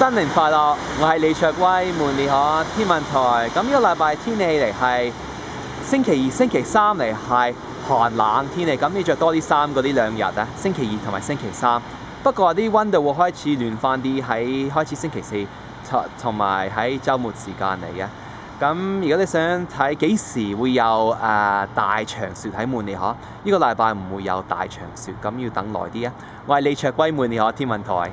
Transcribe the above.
新年快樂！我係李卓威，門列可天文台。咁呢個禮拜天氣嚟係星期二、星期三嚟係寒冷天氣。咁你着多啲衫嗰啲兩日啊，星期二同埋星期三。不過啲温度會開始暖翻啲，喺開始星期四同埋喺週末時間嚟嘅。咁如果你想睇幾時會有誒、大長雪喺門列可，呢、個禮拜唔會有大長雪，咁要等耐啲啊。我係李卓威，門列可天文台。